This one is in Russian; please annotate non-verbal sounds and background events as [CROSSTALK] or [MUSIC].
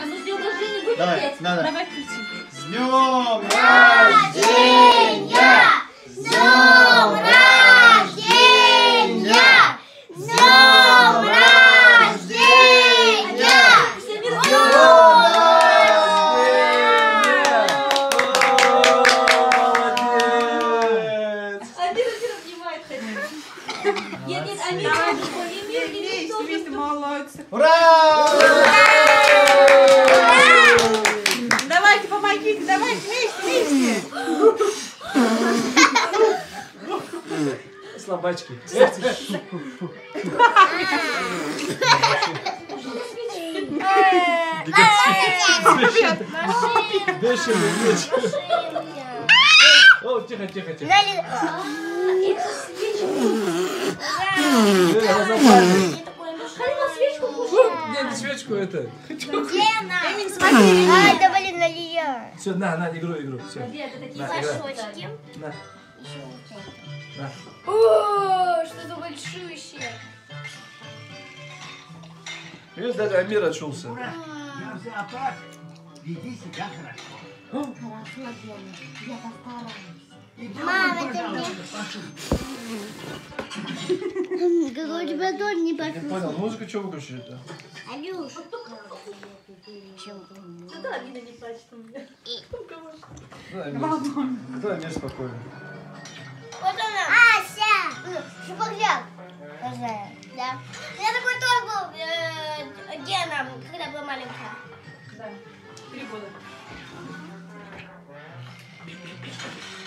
А ну с днем рождения будем Давай, петь? надо. Давай кричим. С днем рождения! С днем рождения! С днем рождения! Все мир рождения! Амир, Амир обнимает хотя Нет, нет, Амир, Амир, Амир, Амир, Вместе, молодцы. Ура! Давайте, помогите, давайте вместе, вместе. Слабачки. Меч. О, тихо, тихо, тихо. Э, свечку кушает. Нет, свечку это. Эмин, смотри. Да. Все, на, на, игру, игру. Все. Это такие На, Флажочки. На, на. О, что-то большущее. Видишь, даже Амир очнулся. Я в зоопарк. Веди себя хорошо. И Мама, это пожалуйста, пошли. [LAUGHS] Какой у тебя тоже не Не большой. понял, музыку что выключили-то? Алюш. Да, Амина не плачет у меня. Да, Амир. Спокойно. Вот она. Ася. Шипогляд. Да. У меня такой тоже был э, Гена, когда была маленькая. Да, три года. [LAUGHS]